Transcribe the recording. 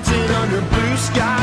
melting under blue skies.